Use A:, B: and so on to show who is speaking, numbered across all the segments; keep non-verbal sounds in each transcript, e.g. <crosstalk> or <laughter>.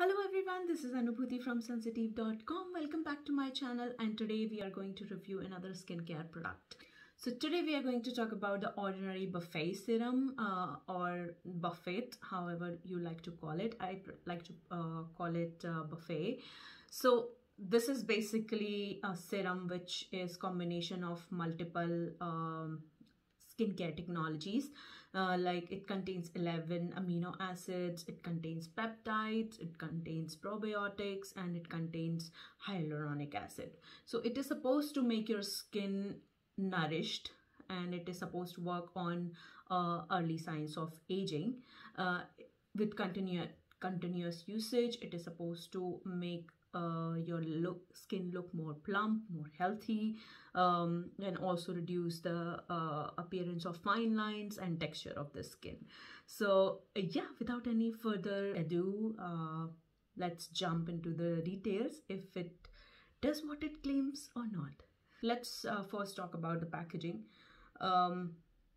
A: Hello everyone, this is Anubhuti from senseiteve.com. Welcome back to my channel and today we are going to review another skincare product. So today we are going to talk about the Ordinary Buffet Serum uh, or Buffet, however you like to call it. I like to uh, call it uh, Buffet. So this is basically a serum which is combination of multiple um, skincare technologies uh, like it contains 11 amino acids it contains peptides it contains probiotics and it contains hyaluronic acid. So it is supposed to make your skin nourished and it is supposed to work on uh, early signs of aging. Uh, with continuous continuous usage it is supposed to make uh, your look skin look more plump more healthy um, and also reduce the uh, appearance of fine lines and texture of the skin. So yeah without any further ado uh, let's jump into the details if it does what it claims or not. Let's uh, first talk about the packaging. Um,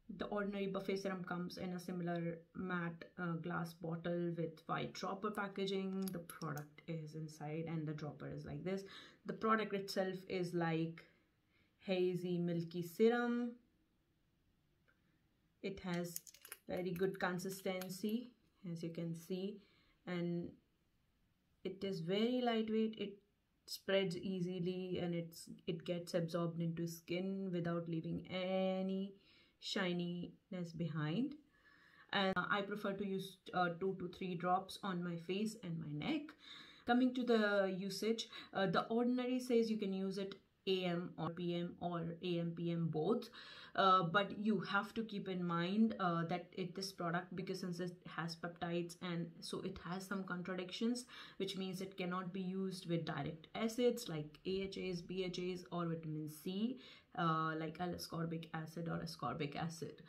A: the ordinary buffet serum comes in a similar matte uh, glass bottle with white dropper packaging. The product is inside and the dropper is like this. The product itself is like hazy milky serum. It has very good consistency as you can see and it is very lightweight. It spreads easily and it's it gets absorbed into skin without leaving any shininess behind and I prefer to use uh, two to three drops on my face and my neck. Coming to the usage, uh, the ordinary says you can use it AM or PM or AM PM both uh, but you have to keep in mind uh, that it this product because since it has peptides and so it has some contradictions which means it cannot be used with direct acids like AHAs, BHAs or vitamin C uh, like L-ascorbic acid or ascorbic acid.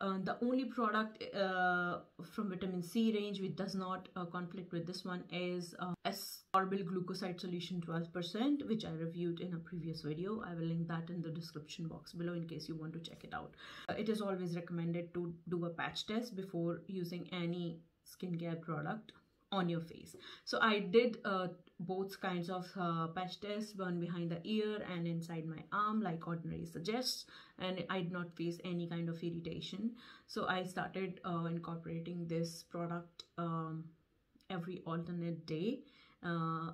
A: Uh, the only product uh, from vitamin C range which does not uh, conflict with this one is uh, ascorbyl glucoside solution 12% which I reviewed in a previous video. I will link that in the description box below in case you want to check it out. Uh, it is always recommended to do a patch test before using any skincare product on your face. So i did uh, both kinds of uh, patch tests one behind the ear and inside my arm like ordinary suggests and i did not face any kind of irritation. So i started uh, incorporating this product um, every alternate day uh,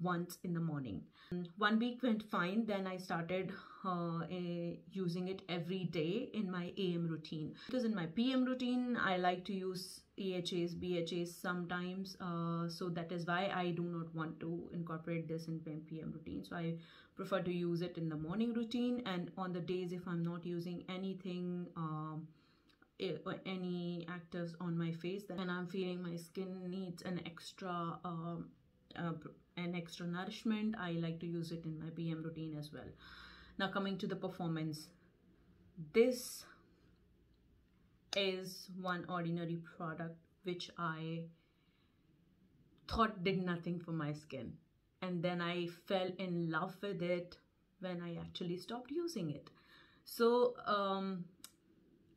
A: once in the morning. One week went fine, then I started uh, a, using it every day in my AM routine. Because in my PM routine, I like to use AHAs, BHAs sometimes, uh, so that is why I do not want to incorporate this in PM routine. So I prefer to use it in the morning routine and on the days if I'm not using anything um, any actives on my face then I'm feeling my skin needs an extra um, uh, an extra nourishment i like to use it in my pm routine as well. Now coming to the performance. This is one ordinary product which i thought did nothing for my skin. And then i fell in love with it when i actually stopped using it. So um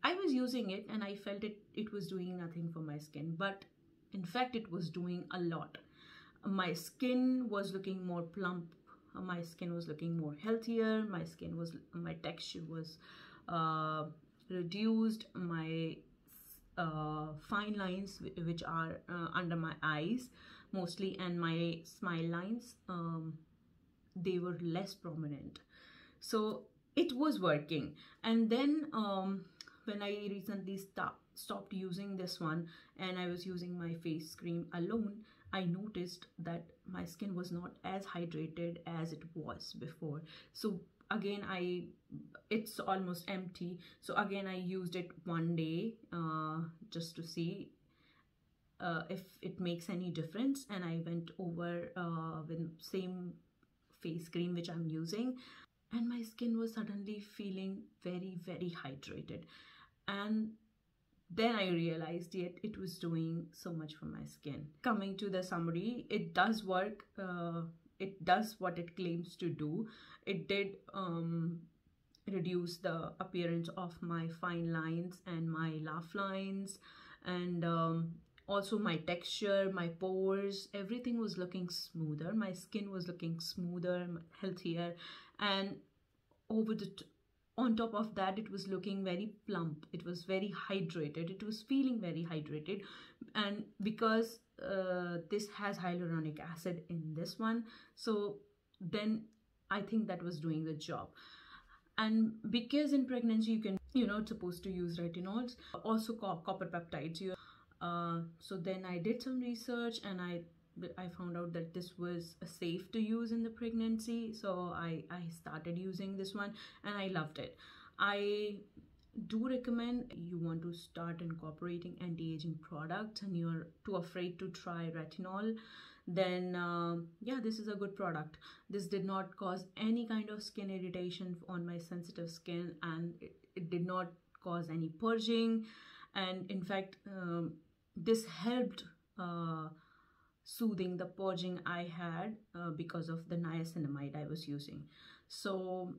A: i was using it and i felt it it was doing nothing for my skin. But in fact it was doing a lot my skin was looking more plump my skin was looking more healthier my skin was my texture was uh, reduced my uh, fine lines which are uh, under my eyes mostly and my smile lines um, they were less prominent. So it was working. And then um, when I recently stopped stopped using this one and I was using my face cream alone I noticed that my skin was not as hydrated as it was before. So again I it's almost empty. So again I used it one day uh, just to see uh, if it makes any difference. And I went over uh, with same face cream which I'm using. And my skin was suddenly feeling very very hydrated. And then I realized yet it was doing so much for my skin. Coming to the summary, it does work. Uh, it does what it claims to do. It did um, reduce the appearance of my fine lines and my laugh lines and um, also my texture my pores everything was looking smoother my skin was looking smoother healthier and over the on top of that it was looking very plump. It was very hydrated. It was feeling very hydrated. And because uh, this has hyaluronic acid in this one so then i think that was doing the job. And because in pregnancy you can you're not supposed to use retinols also copper peptides you uh, so then i did some research and i i found out that this was safe to use in the pregnancy so i i started using this one and i loved it. I do recommend you want to start incorporating anti-aging products and you're too afraid to try retinol then uh, yeah this is a good product. This did not cause any kind of skin irritation on my sensitive skin and it, it did not cause any purging. And in fact um, this helped uh, soothing the purging I had uh, because of the niacinamide I was using. So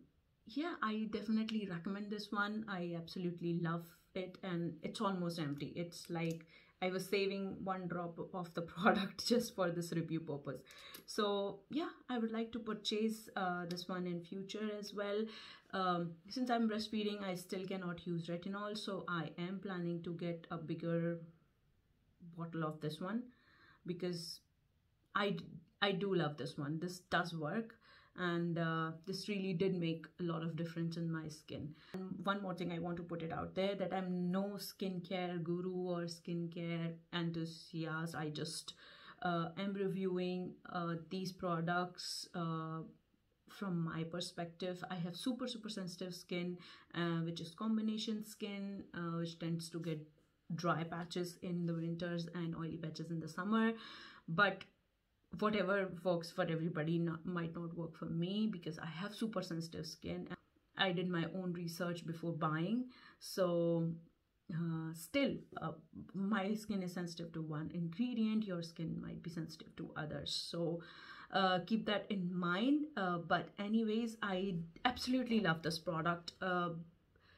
A: yeah, I definitely recommend this one. I absolutely love it and it's almost empty. It's like I was saving one drop <laughs> of the <laughs> product just for this review purpose. So yeah, I would like to purchase uh, this one in future as well. Um, since I'm breastfeeding, I still cannot use retinol. So I am planning to get a bigger bottle of this one because I, I do love this one. This does work and uh, this really did make a lot of difference in my skin. And one more thing I want to put it out there that I'm no skincare guru or skincare enthusiast. I just uh, am reviewing uh, these products uh, from my perspective i have super super sensitive skin uh, which is combination skin uh, which tends to get dry patches in the winters and oily patches in the summer but whatever works for everybody not, might not work for me because I have super sensitive skin. I did my own research before buying. So uh, still, uh, my skin is sensitive to one ingredient. Your skin might be sensitive to others. So uh, keep that in mind. Uh, but anyways, I absolutely love this product. Uh,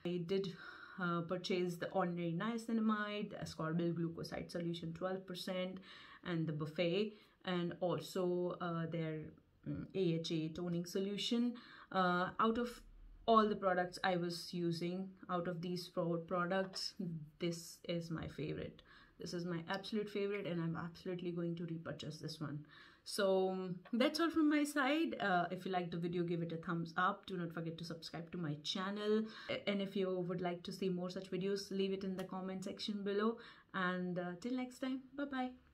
A: I did uh, purchase the ordinary niacinamide, the ascorbyl glucoside solution 12%, and the buffet and also uh, their um, mm, AHA toning solution. Uh, out of all the products I was using, out of these four products, this is my favorite. This is my absolute favorite and I'm absolutely going to repurchase this one. So um, that's all from my side. Uh, if you liked the video, give it a thumbs up. Do not forget to subscribe to my channel. And if you would like to see more such videos, leave it in the comment section below. And uh, till next time, bye-bye.